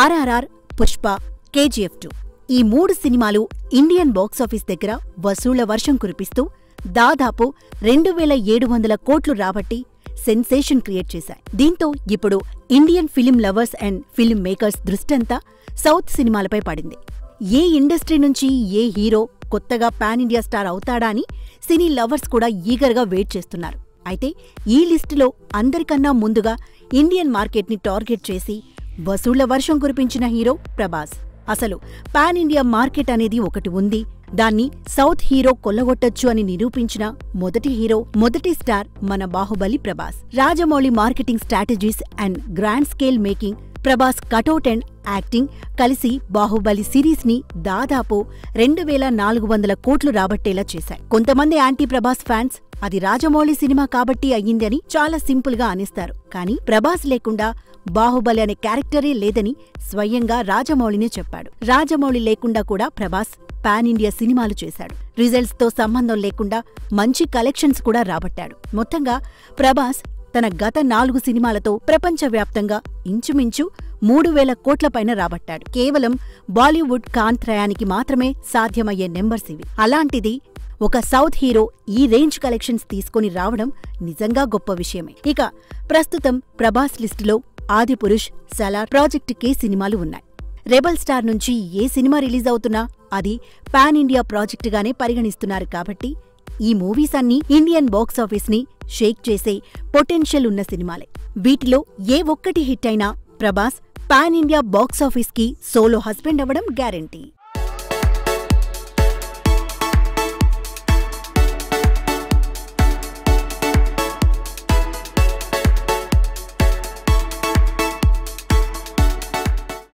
RRR Pushpa KGF two. ఈ మూడు సినిమాలు ఇండియన్ బాక్సాఫీస్ దగ్గర వసూళ్ళ వర్షం కురిపిస్తూ దాదాపు రెండు వేల ఏడు వందల కోట్లు రాబట్టి సెన్సేషన్ క్రియేట్ చేశాయి. దీంతో ఇప్పుడు Indian film lovers and film makers దృష్టంతా south సినిమాలపై పడింది. ఏ ఇండస్ట్రీ నుంచి ఏ హీరో కొత్తగా పాన్ ఇండియా స్టార్ అవుతాడా అని సినీ లవర్స్ కూడా ఈగర్గా వెయిట్ చేస్తున్నారు. అయితే ఈ లిస్టులో అందరికన్నా ముందుగా ఇండియన్ మార్కెట్ని టార్గెట్ చేసి వసూళ్ళ వర్షం కురిపించిన హీరో ప్రభాస్. అసలు పాన్ ఇండియా మార్కెట్ అనేది ఒకటి ఉంది. దాన్ని సౌత్ హీరో కొల్లగొట్టొచ్చు అని నిరూపించిన మొదటి హీరో మొదటి స్టార్ మన Baahubali Prabhas. Rajamouli marketing strategies and grand scale making Prabhas cutout and acting కలిసి బాహుబలి సిరీస్ని దాదాపు రెండు వేల నాలుగు వందల కోట్లు రాబట్టేలా చేశాయి. కొంతమంది యాంటీ ప్రభాస్ ఫ్యాన్స్ అది రాజమౌళి సినిమా కాబట్టి అయ్యిందని చాలా సింపుల్గా అనిస్తారు. కానీ ప్రభాస్ లేకుండా బాహుబలి అనే క్యారెక్టరే లేదని స్వయంగా రాజమౌళినే చెప్పాడు. రాజమౌళి లేకుండా కూడా ప్రభాస్ పాన్ ఇండియా సినిమాలు చేశాడు. రిజల్ట్స్తో సంబంధం లేకుండా మంచి కలెక్షన్స్ కూడా రాబట్టాడు. మొత్తంగా ప్రభాస్ తన గత నాలుగు సినిమాలతో ప్రపంచవ్యాప్తంగా ఇంచుమించు మూడు వేల కోట్ల పైన రాబట్టాడు. కేవలం బాలీవుడ్ కాంత్రయానికి మాత్రమే సాధ్యమయ్యే నెంబర్స్ ఇవి. అలాంటిది ఒక సౌత్ హీరో ఈ రేంజ్ కలెక్షన్స్ తీసుకొని రావడం నిజంగా గొప్ప విషయమే. ఇక ప్రస్తుతం ప్రభాస్ లిస్టులో ఆదిపురుష్ సలార్ ప్రాజెక్ట్ కే సినిమాలు ఉన్నాయి. రెబల్ స్టార్ నుంచి ఏ సినిమా రిలీజ్ అవుతున్నా అది పాన్ ఇండియా ప్రాజెక్టుగానే పరిగణిస్తున్నారు కాబట్టి ఈ మూవీస్ అన్నీ ఇండియన్ బాక్సాఫీస్ని షేక్ చేసే పొటెన్షియల్ ఉన్న సినిమాలే. వీటిలో ఏ ఒక్కటి హిట్ అయినా ప్రభాస్ పాన్ ఇండియా బాక్సాఫీస్కి సోలో హస్బెండ్ అవ్వడం గ్యారంటీ.